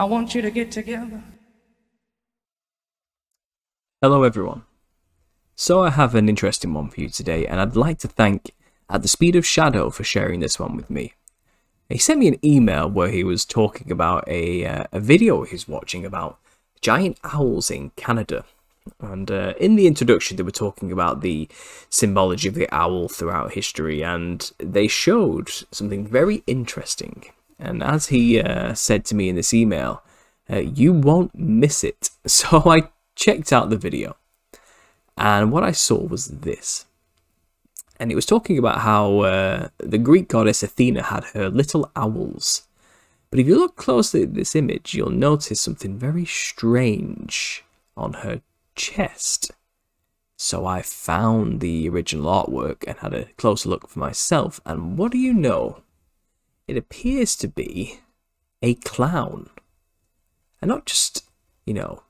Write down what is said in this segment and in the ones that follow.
I want you to get together. Hello, everyone. So, I have an interesting one for you today, and I'd like to thank At the Speed of Shadow for sharing this one with me. He sent me an email where he was talking about a, uh, a video he's watching about giant owls in Canada. And uh, in the introduction, they were talking about the symbology of the owl throughout history, and they showed something very interesting. And as he uh, said to me in this email, uh, you won't miss it. So I checked out the video, and what I saw was this. And it was talking about how uh, the Greek goddess Athena had her little owls. But if you look closely at this image, you'll notice something very strange on her chest. So I found the original artwork and had a closer look for myself, and what do you know? It appears to be a clown. And not just, you know,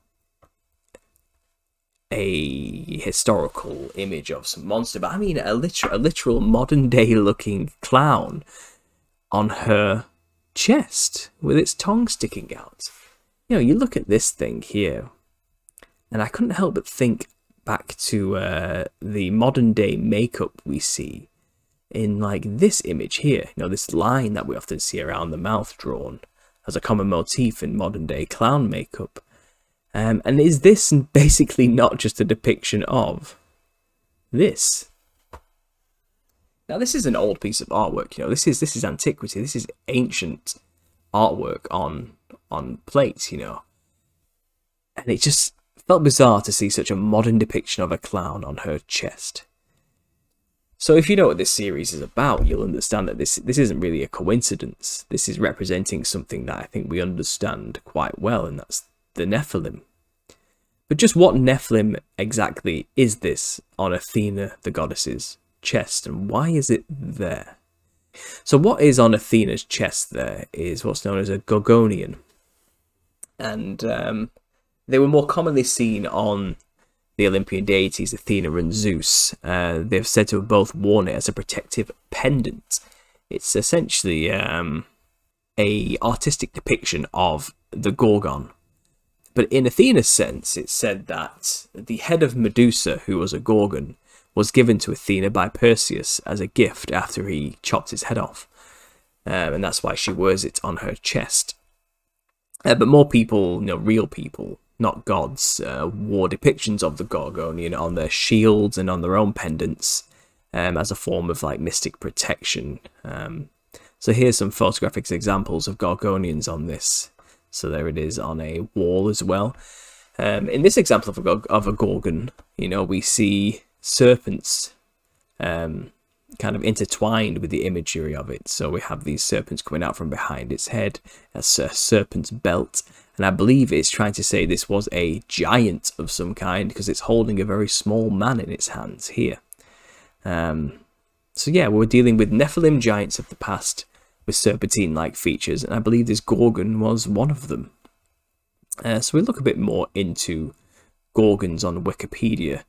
a historical image of some monster, but I mean a literal, a literal modern day looking clown on her chest with its tongue sticking out. You know, you look at this thing here, and I couldn't help but think back to uh, the modern day makeup we see in like this image here. You know, this line that we often see around the mouth drawn as a common motif in modern day clown makeup. Um, and is this basically not just a depiction of this? Now, this is an old piece of artwork. You know, this is this is antiquity. This is ancient artwork on on plates. You know, and it just felt bizarre to see such a modern depiction of a clown on her chest. So if you know what this series is about, you'll understand that this this isn't really a coincidence. This is representing something that I think we understand quite well, and that's the Nephilim. But just what Nephilim exactly is this on Athena, the goddess's chest, and why is it there? So what is on Athena's chest there is what's known as a Gorgonian. And um, they were more commonly seen on the Olympian deities Athena and Zeus. Uh, they're said to have both worn it as a protective pendant. It's essentially um, a artistic depiction of the Gorgon, but in Athena's sense, it's said that the head of Medusa, who was a Gorgon, was given to Athena by Perseus as a gift after he chopped his head off. Um, and that's why she wears it on her chest. Uh, but more people, you know, real people, not gods, uh, wore depictions of the Gorgonian on their shields and on their own pendants um, as a form of like mystic protection. Um, so here's some photographic examples of Gorgonians on this so there it is on a wall as well. Um, in this example of a, of a gorgon, you know, we see serpents um, kind of intertwined with the imagery of it. So we have these serpents coming out from behind its head, a serpent's belt, and I believe it's trying to say this was a giant of some kind because it's holding a very small man in its hands here. Um, so yeah, we're dealing with Nephilim giants of the past with serpentine-like features, and I believe this Gorgon was one of them. Uh, so we look a bit more into Gorgons on Wikipedia.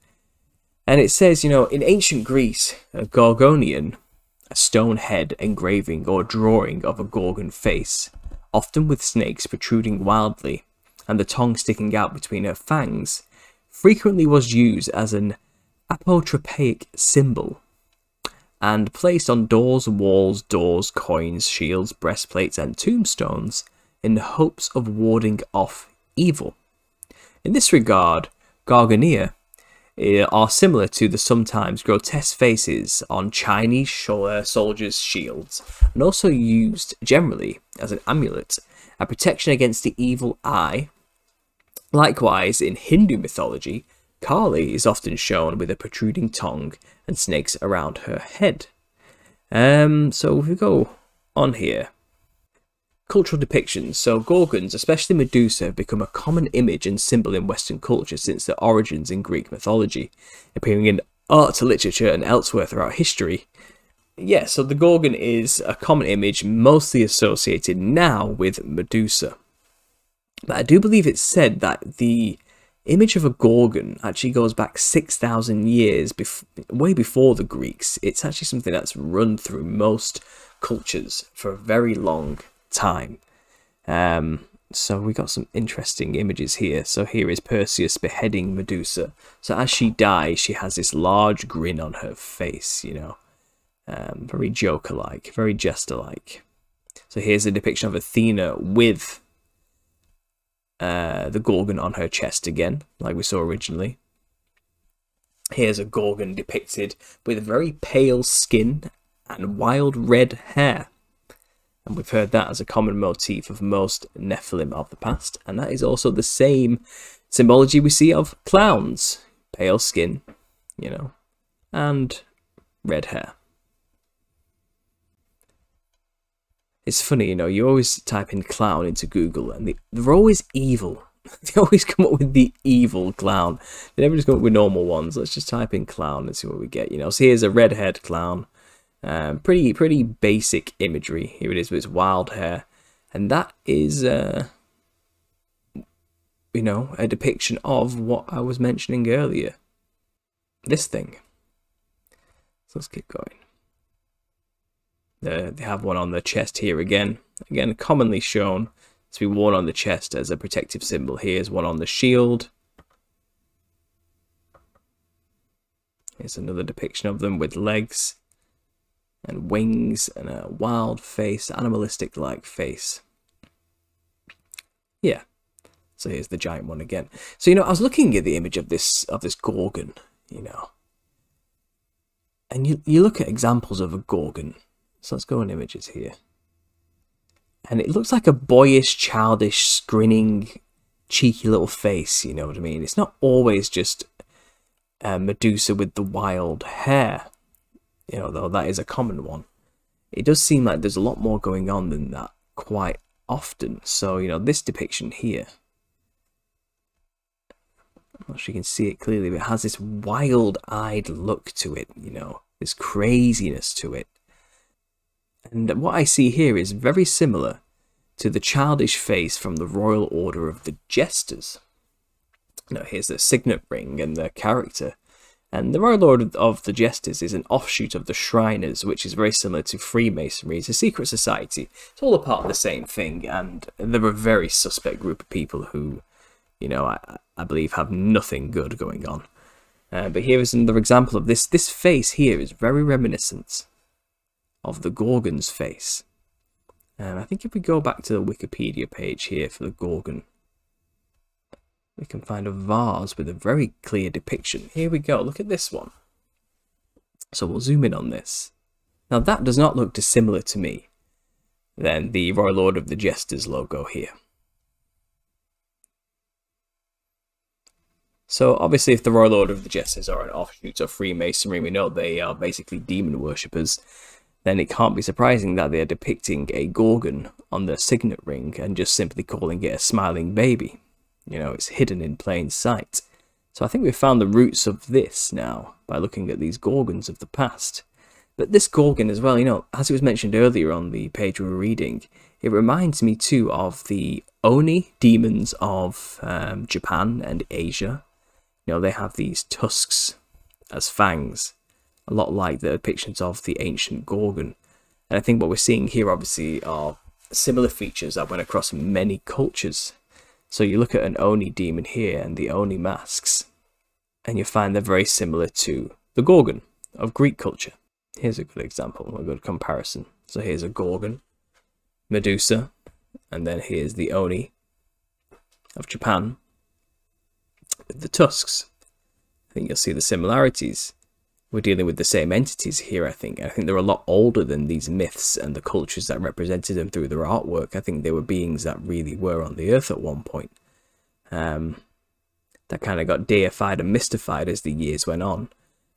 And it says, you know, in ancient Greece, a Gorgonian, a stone head engraving or drawing of a Gorgon face, often with snakes protruding wildly and the tongue sticking out between her fangs, frequently was used as an apotropaic symbol and placed on doors, walls, doors, coins, shields, breastplates, and tombstones in hopes of warding off evil. In this regard, Gorgonia eh, are similar to the sometimes grotesque faces on Chinese uh, soldiers' shields, and also used generally as an amulet, a protection against the evil eye. Likewise, in Hindu mythology, Kali is often shown with a protruding tongue and snakes around her head. Um, so if we go on here, cultural depictions. So Gorgons, especially Medusa, have become a common image and symbol in Western culture since their origins in Greek mythology, appearing in art, literature, and elsewhere throughout history. Yeah, so the Gorgon is a common image mostly associated now with Medusa. But I do believe it's said that the image of a gorgon actually goes back 6,000 years, bef- way before the Greeks. It's actually something that's run through most cultures for a very long time. Um, so we got some interesting images here. So here is Perseus beheading Medusa. So as she dies, she has this large grin on her face, you know. Um, very Joker-like, very Jester-like. So here's a depiction of Athena with uh, the Gorgon on her chest again, like we saw originally. Here's a Gorgon depicted with very pale skin and wild red hair. And we've heard that as a common motif of most Nephilim of the past. And that is also the same symbology we see of clowns. Pale skin, you know, and red hair. It's funny, you know, you always type in clown into Google and they, they're always evil. they always come up with the evil clown. They never just come up with normal ones. Let's just type in clown and see what we get, you know. So here's a red-haired clown um, pretty pretty basic imagery. Here it is with wild hair, and that is, uh, you know, a depiction of what I was mentioning earlier. This thing. So let's keep going. Uh, they have one on the chest here again. Again, commonly shown to be worn on the chest as a protective symbol. Here's one on the shield. Here's another depiction of them with legs and wings and a wild face, animalistic like face. Yeah. So here's the giant one again. So you know, I was looking at the image of this of this gorgon, you know. And you you look at examples of a gorgon. So let's go on images here. And it looks like a boyish, childish, grinning, cheeky little face, you know what I mean? It's not always just a Medusa with the wild hair you know, though that is a common one. It does seem like there's a lot more going on than that quite often. So, you know, this depiction here, I'm not sure you can see it clearly, but it has this wild-eyed look to it, you know, this craziness to it. And what I see here is very similar to the childish face from the Royal Order of the Jesters. Now, here's the signet ring and the character and the Royal Order of the Jesters is an offshoot of the Shriners, which is very similar to Freemasonry. It's a secret society. It's all a part of the same thing, and they're a very suspect group of people who, you know, I, I believe have nothing good going on. Uh, but here is another example of this. This face here is very reminiscent of the Gorgon's face. And I think if we go back to the Wikipedia page here for the Gorgon, we can find a vase with a very clear depiction. Here we go, look at this one. So we'll zoom in on this. Now that does not look dissimilar to me than the Royal Order of the Jesters logo here. So obviously if the Royal Order of the Jesters are an offshoot of Freemasonry, we know they are basically demon worshippers, then it can't be surprising that they are depicting a Gorgon on their signet ring and just simply calling it a smiling baby. You know, it's hidden in plain sight. So I think we've found the roots of this now by looking at these Gorgons of the past. But this Gorgon as well, you know, as it was mentioned earlier on the page we were reading, it reminds me too of the Oni demons of um, Japan and Asia. You know, they have these tusks as fangs, a lot like the depictions of the ancient Gorgon. And I think what we're seeing here obviously are similar features that went across many cultures so you look at an Oni demon here and the Oni masks, and you find they're very similar to the Gorgon of Greek culture. Here's a good example, a good comparison. So here's a Gorgon, Medusa, and then here's the Oni of Japan with the tusks. I think you'll see the similarities we're dealing with the same entities here, I think. I think they're a lot older than these myths and the cultures that represented them through their artwork. I think they were beings that really were on the earth at one point. Um, that kind of got deified and mystified as the years went on,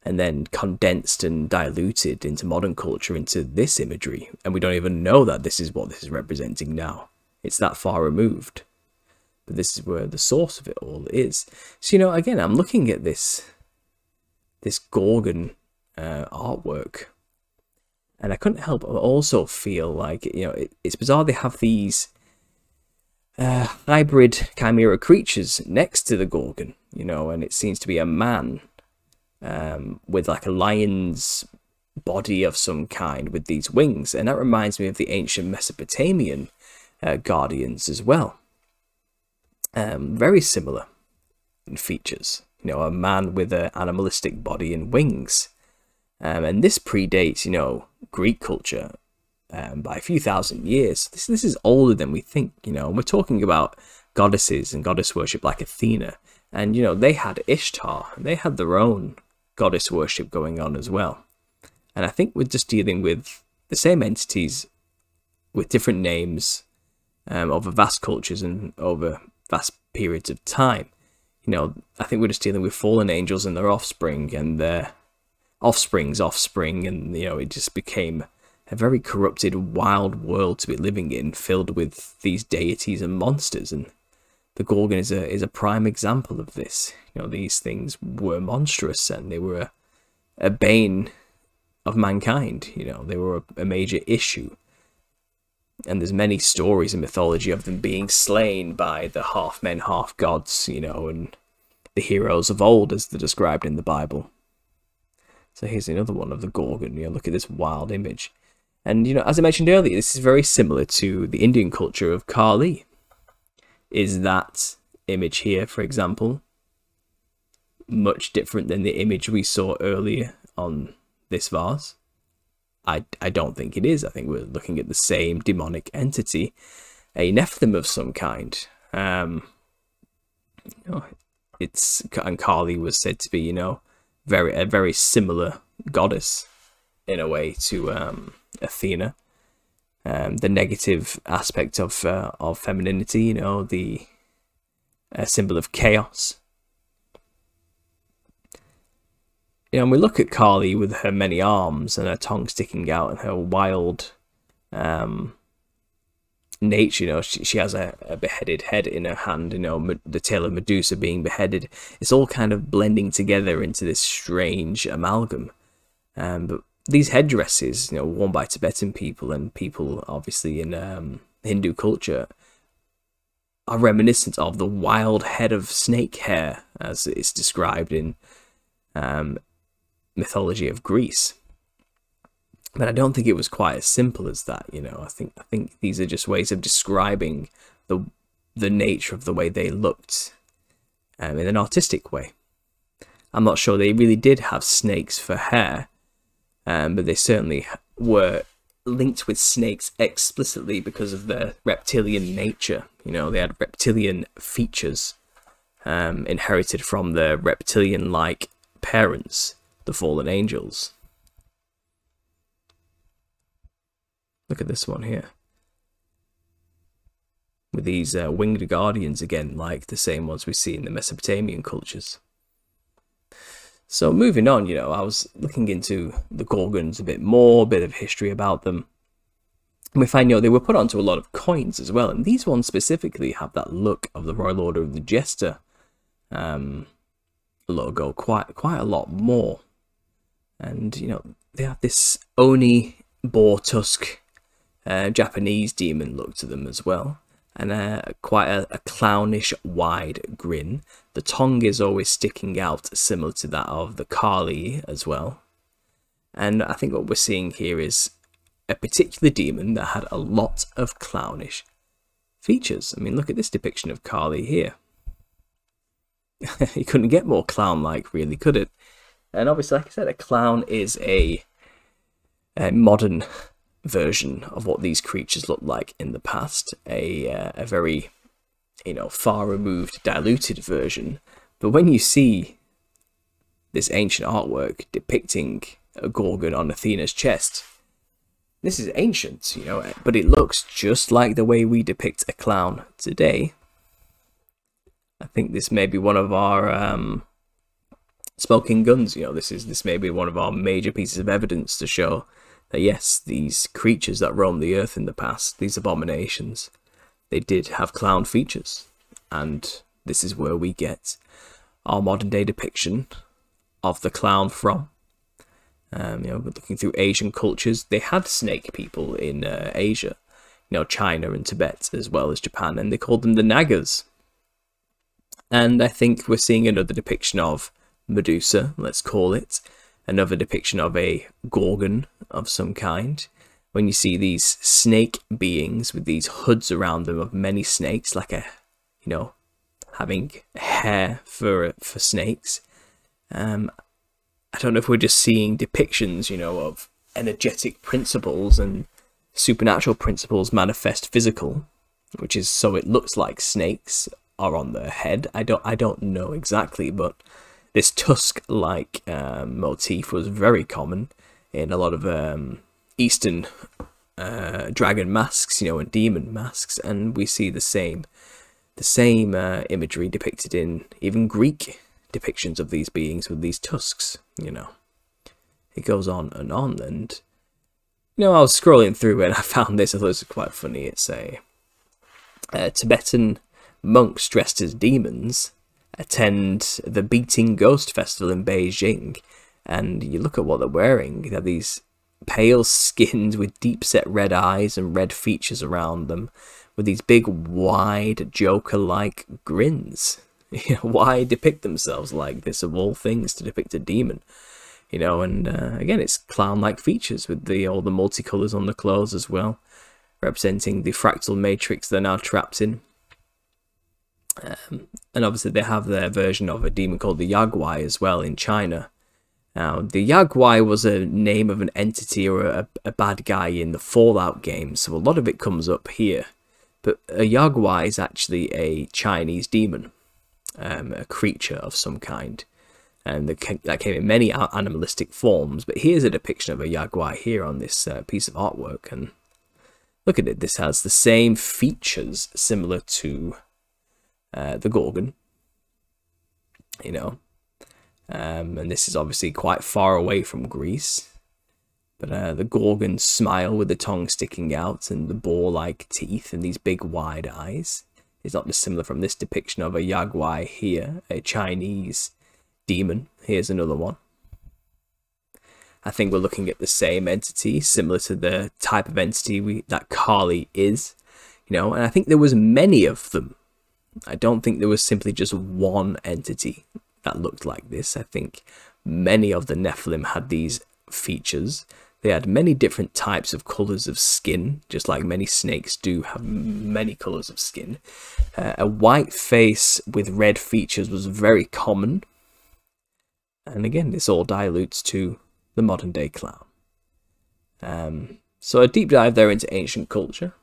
and then condensed and diluted into modern culture into this imagery. And we don't even know that this is what this is representing now. It's that far removed. But this is where the source of it all is. So, you know, again, I'm looking at this this Gorgon uh, artwork. And I couldn't help but also feel like, you know, it, it's bizarre they have these uh, hybrid chimera creatures next to the Gorgon, you know, and it seems to be a man um, with like a lion's body of some kind with these wings. And that reminds me of the ancient Mesopotamian uh, guardians as well. um, very similar in features. You know, a man with an animalistic body and wings. Um, and this predates, you know, Greek culture um, by a few thousand years. This, this is older than we think, you know. And We're talking about goddesses and goddess worship like Athena. And, you know, they had Ishtar. They had their own goddess worship going on as well. And I think we're just dealing with the same entities with different names um, over vast cultures and over vast periods of time. You know, I think we're just dealing with fallen angels and their offspring and their offspring's offspring, and you know, it just became a very corrupted, wild world to be living in, filled with these deities and monsters. And the Gorgon is a is a prime example of this. You know, these things were monstrous and they were a, a bane of mankind. You know, they were a, a major issue. And there's many stories in mythology of them being slain by the half men, half gods, you know, and the heroes of old as they're described in the Bible. So here's another one of the Gorgon. You know, look at this wild image. And, you know, as I mentioned earlier, this is very similar to the Indian culture of Kali. Is that image here, for example, much different than the image we saw earlier on this vase? I, I don't think it is. I think we're looking at the same demonic entity, a Nephilim of some kind. Um, you know, it's and Kali was said to be, you know, very a very similar goddess in a way to um, Athena. Um, the negative aspect of uh, of femininity, you know, the uh, symbol of chaos. You know, and we look at Kali with her many arms and her tongue sticking out and her wild um, nature. You know, she, she has a, a, beheaded head in her hand. You know, the tale of Medusa being beheaded. It's all kind of blending together into this strange amalgam. Um, but these headdresses, you know, worn by Tibetan people and people obviously in um, Hindu culture, are reminiscent of the wild head of snake hair, as it's described in um, mythology of Greece but I don't think it was quite as simple as that. You know, I think I think these are just ways of describing the the nature of the way they looked um, in an artistic way. I'm not sure they really did have snakes for hair, um, but they certainly were linked with snakes explicitly because of their reptilian nature. You know, they had reptilian features um, inherited from their reptilian-like parents, the fallen angels. Look at this one here. With these uh, winged guardians again, like the same ones we see in the Mesopotamian cultures. So moving on, you know, I was looking into the Gorgons a bit more, a bit of history about them. And we find, you know, they were put onto a lot of coins as well. And these ones specifically have that look of the Royal Order of the Jester um, logo quite, quite a lot more. And, you know, they have this Oni boar tusk uh, Japanese demon look to them as well, and uh, quite a, a, clownish wide grin. The tongue is always sticking out, similar to that of the Kali as well. And I think what we're seeing here is a particular demon that had a lot of clownish features. I mean, look at this depiction of Kali here. you couldn't get more clown-like, really, could it? And obviously, like I said, a clown is a, a modern version of what these creatures looked like in the past, a, uh, a very, you know, far removed, diluted version. But when you see this ancient artwork depicting a Gorgon on Athena's chest, this is ancient, you know, but it looks just like the way we depict a clown today. I think this may be one of our um, smoking guns. You know, this is this may be one of our major pieces of evidence to show that yes, these creatures that roamed the earth in the past, these abominations, they did have clown features. And this is where we get our modern day depiction of the clown from. Um, you know, looking through Asian cultures, they had snake people in uh, Asia, you know, China and Tibet as well as Japan, and they called them the Nagas. And I think we're seeing another depiction of Medusa, let's call it, another depiction of a gorgon of some kind. When you see these snake beings with these hoods around them of many snakes, like a, you know, having hair for for snakes. Um, I don't know if we're just seeing depictions, you know, of energetic principles and supernatural principles manifest physical, which is so it looks like snakes are on their head. I don't I don't know exactly, but this tusk-like um, motif was very common in a lot of um, Eastern uh, dragon masks, you know, and demon masks, and we see the same the same uh, imagery depicted in even Greek depictions of these beings with these tusks, you know. It goes on and on, and you know, I was scrolling through and I found this. I thought was quite funny. It's a, a Tibetan monks dressed as demons attend the Beating Ghost Festival in Beijing, and you look at what they're wearing. They're these pale skins with deep set red eyes and red features around them, with these big, wide, Joker like grins. Why depict themselves like this, of all things, to depict a demon? You know, and uh, again, it's clown like features with the all the multicolours on the clothes as well, representing the fractal matrix they're now trapped in. Um, and obviously, they have their version of a demon called the Yaoguai as well in China. Now, the Yaoguai was a name of an entity or a, a bad guy in the Fallout game, so a lot of it comes up here. But a Yaoguai is actually a Chinese demon, um, a creature of some kind. And that came in many animalistic forms. But here's a depiction of a Yaoguai here on this uh, piece of artwork. And look at it, this has the same features similar to uh, the Gorgon. You know, um, and this is obviously quite far away from Greece. But uh, the Gorgon smile with the tongue sticking out and the boar-like teeth and these big wide eyes is not dissimilar from this depiction of a Yaoguai here, a Chinese demon. Here's another one. I think we're looking at the same entity, similar to the type of entity we, that Kali is, you know, and I think there was many of them I don't think there was simply just one entity that looked like this. I think many of the Nephilim had these features. They had many different types of colours of skin, just like many snakes do have many colours of skin. Uh, a white face with red features was very common. And again, this all dilutes to the modern day clown. Um, so a deep dive there into ancient culture,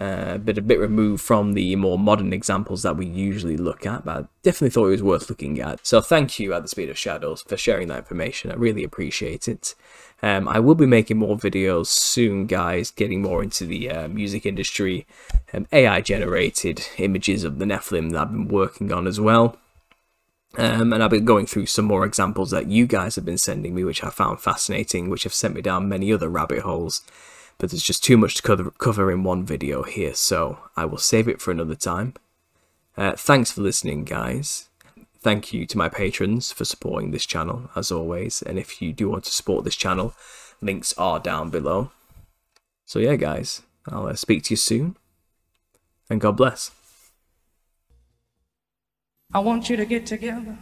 uh, but a bit removed from the more modern examples that we usually look at, but I definitely thought it was worth looking at. So thank you at the Speed of Shadows for sharing that information. I really appreciate it. Um, I will be making more videos soon, guys, getting more into the uh, music industry, um, AI generated images of the Nephilim that I've been working on as well. Um, and I've been going through some more examples that you guys have been sending me, which I found fascinating, which have sent me down many other rabbit holes but there's just too much to cover, cover in one video here, so I will save it for another time. Uh, thanks for listening, guys. Thank you to my patrons for supporting this channel, as always, and if you do want to support this channel, links are down below. So yeah, guys, I'll uh, speak to you soon, and God bless. I want you to get together.